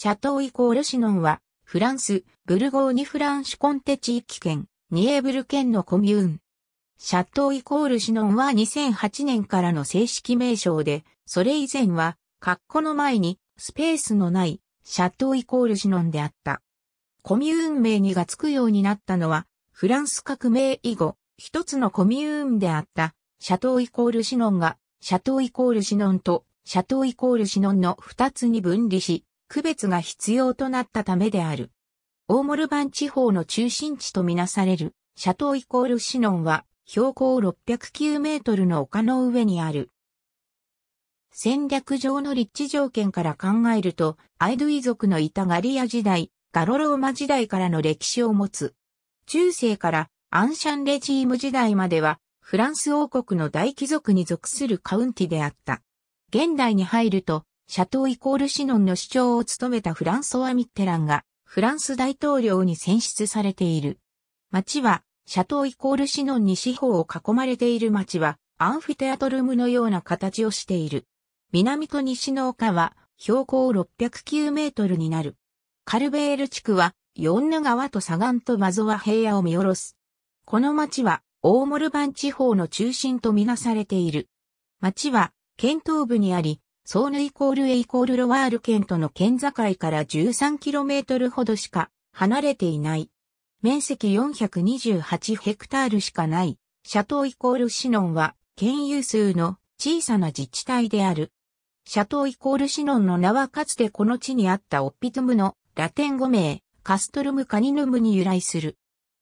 シャトーイコールシノンは、フランス、ブルゴーニフランシュコンテ地域圏、ニエーブル県のコミューン。シャトーイコールシノンは2008年からの正式名称で、それ以前は、括弧の前に、スペースのない、シャトーイコールシノンであった。コミューン名にがつくようになったのは、フランス革命以後、一つのコミューンであった、シャトーイコールシノンが、シャトーイコールシノンと、シャトーイコールシノンの二つに分離し、区別が必要となったためである。オーモルバン地方の中心地とみなされる、シャトーイコールシノンは、標高609メートルの丘の上にある。戦略上の立地条件から考えると、アイドゥイ族のいたガリア時代、ガロローマ時代からの歴史を持つ。中世からアンシャンレジーム時代までは、フランス王国の大貴族に属するカウンティであった。現代に入ると、シャトーイコールシノンの首長を務めたフランソワ・ミッテランが、フランス大統領に選出されている。町は、シャトーイコールシノンに四方を囲まれている町は、アンフィテアトルムのような形をしている。南と西の丘は、標高609メートルになる。カルベール地区は、ヨンヌ川とサガンとバゾワ平野を見下ろす。この町は、オーモルバン地方の中心とみなされている。町は、県東部にあり、ソーヌイコールエイコールロワール県との県境から 13km ほどしか離れていない。面積428ヘクタールしかない、シャトーイコールシノンは、県有数の小さな自治体である。シャトーイコールシノンの名はかつてこの地にあったオッピトムのラテン語名、カストルムカニヌムに由来する。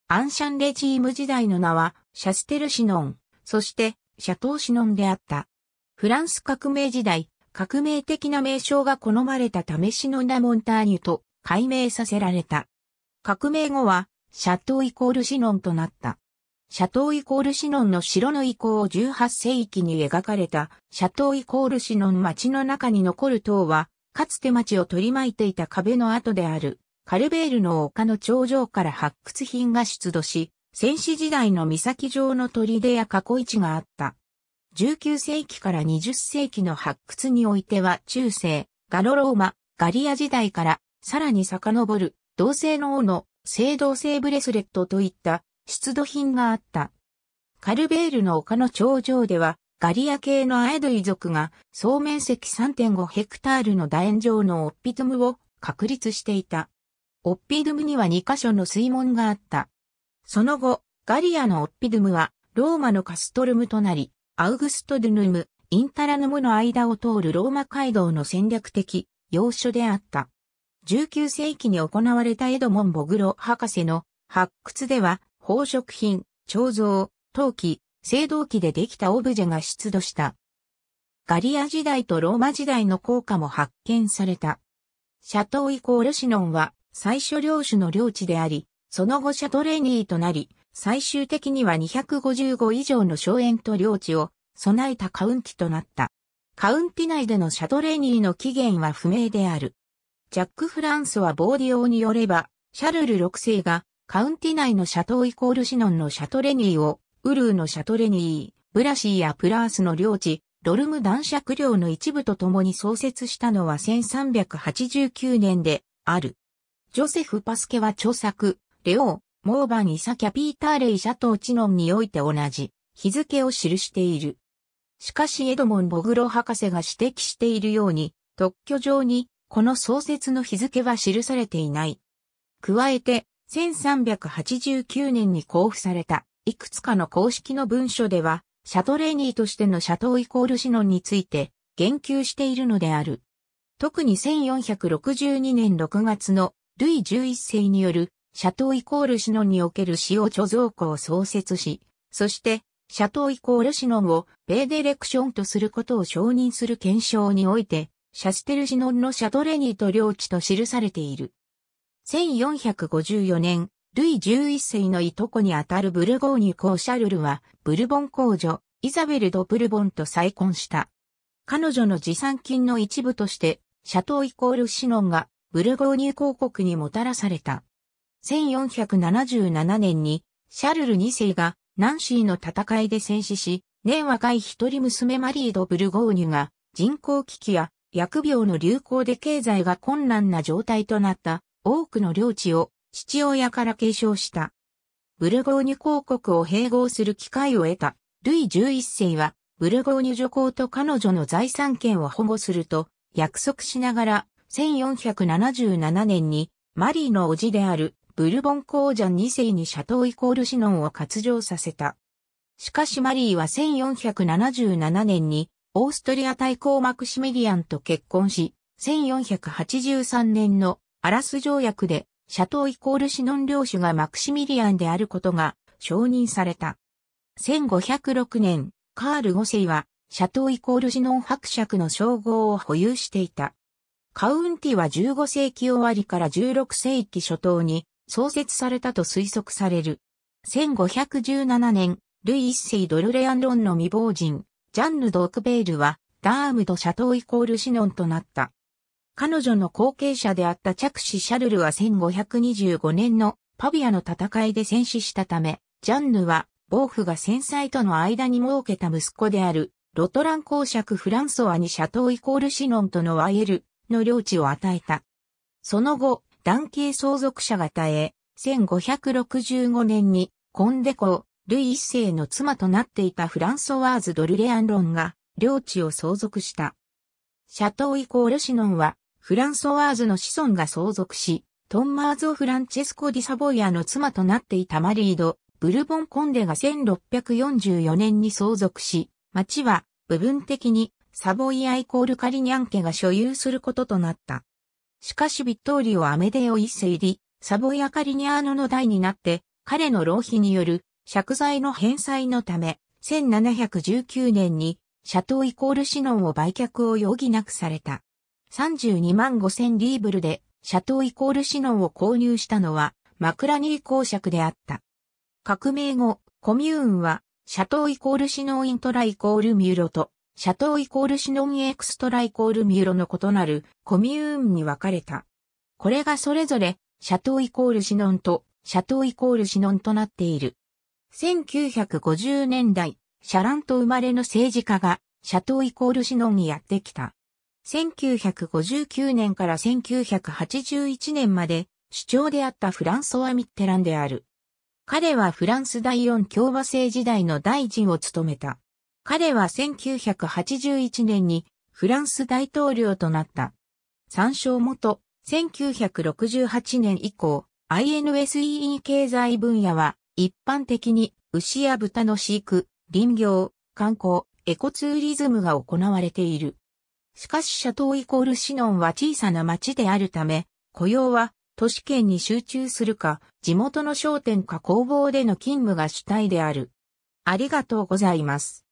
アンシャンレジーム時代の名は、シャステルシノン、そして、シャトーシノンであった。フランス革命時代、革命的な名称が好まれたためシノンダ・モンターニュと改名させられた。革命後は、シャトーイコールシノンとなった。シャトーイコールシノンの城の遺構を18世紀に描かれたシャトーイコールシノン町の中に残る塔は、かつて町を取り巻いていた壁の跡である、カルベールの丘の頂上から発掘品が出土し、戦死時代の岬上の砦や過去市があった。19世紀から20世紀の発掘においては中世、ガロローマ、ガリア時代からさらに遡る同性の王の青銅製ブレスレットといった出土品があった。カルベールの丘の頂上では、ガリア系のアエドイ族が総面積3.5ヘクタールの楕円状のオッピトムを確立していた。オッピドムには2カ所の水門があった。その後、ガリアのオッピドムはローマのカストルムとなり、アウグスト・ドゥヌム、インタラヌムの間を通るローマ街道の戦略的要所であった。19世紀に行われたエドモン・ボグロ博士の発掘では、宝飾品、彫像、陶器、青銅器でできたオブジェが出土した。ガリア時代とローマ時代の効果も発見された。シャトーイコールシノンは最初領主の領地であり、その後シャトレーニーとなり、最終的には255以上の荘園と領地を備えたカウンティとなった。カウンティ内でのシャトレニーの起源は不明である。ジャック・フランスはボーディオによれば、シャルル6世がカウンティ内のシャトーイコールシノンのシャトレニーを、ウルーのシャトレニー、ブラシーやプラースの領地、ロルム男爵領の一部と共に創設したのは1389年である。ジョセフ・パスケは著作、レオー、モーバン・イサ・キャピーターレイ・シャトー・チノンにおいて同じ日付を記している。しかしエドモン・ボグロ博士が指摘しているように、特許上にこの創設の日付は記されていない。加えて、1389年に交付された、いくつかの公式の文書では、シャトレーニーとしてのシャトーイコールシノンについて言及しているのである。特に1462年6月のルイ11世によるシャトーイコールシノンにおける塩貯蔵庫を創設し、そしてシャトーイコールシノンをベーデレクションとすることを承認する検証において、シャステルシノンのシャトレニーと領地と記されている。1454年、ルイ11世のいとこにあたるブルゴーニュ公シャルルは、ブルボン公女、イザベル・ド・ブルボンと再婚した。彼女の持参金の一部として、シャトーイコールシノンがブルゴーニュ公国にもたらされた。1477年に、シャルル2世がナンシーの戦いで戦死し、年若い一人娘マリード・ブルゴーニュが人工危機や疫病の流行で経済が困難な状態となった多くの領地を父親から継承した。ブルゴーニュ公国を併合する機会を得たルイ11世はブルゴーニュ女皇と彼女の財産権を保護すると約束しながら1477年にマリーの叔父であるブルボン公ジャン2世にシャトーイコールシノンを割譲させた。しかしマリーは1477年にオーストリア対抗マクシミリアンと結婚し、1483年のアラス条約でシャトーイコールシノン領主がマクシミリアンであることが承認された。1506年、カール5世はシャトーイコールシノン伯爵の称号を保有していた。カウンティは15世紀終わりから16世紀初頭に創設されたと推測される。1517年、ルイ一世ドルレアンロンの未亡人、ジャンヌ・ドークベールは、ダームとシャトーイコールシノンとなった。彼女の後継者であった着子シャルルは1525年のパビアの戦いで戦死したため、ジャンヌは、防府が戦災との間に設けた息子である、ロトラン公爵フランソワにシャトーイコールシノンとのワイエルの領地を与えた。その後、男系相続者が絶え、1565年にコンデコルイ一世の妻となっていたフランソワーズ・ドルレアンロンが領地を相続した。シャトーイコールシノンはフランソワーズの子孫が相続し、トンマーゾ・フランチェスコ・ディ・サボイアの妻となっていたマリード、ブルボン・コンデが1644年に相続し、町は部分的にサボイアイコールカリニャン家が所有することとなった。しかしビットーリオ・アメデオ一世で、サボイアカリニャーノの代になって、彼の浪費による借財の返済のため、1719年にシャトーイコールシノンを売却を余儀なくされた。32万5千リーブルでシャトーイコールシノンを購入したのはマクラニー公爵であった。革命後、コミューンはシャトーイコールシノンイントライコールミューロとシャトーイコールシノンエクストライコールミューロの異なるコミューンに分かれた。これがそれぞれシャトーイコールシノンとシャトーイコールシノンとなっている。1950年代、シャラント生まれの政治家が、シャトーイコールシノンにやってきた。1959年から1981年まで、市長であったフランソワ・ミッテランである。彼はフランス第四共和制時代の大臣を務めた。彼は1981年にフランス大統領となった。参照元、1968年以降、INSEE 経済分野は一般的に牛や豚の飼育、林業、観光、エコツーリズムが行われている。しかしシャトーイコールシノンは小さな町であるため、雇用は都市圏に集中するか、地元の商店か工房での勤務が主体である。ありがとうございます。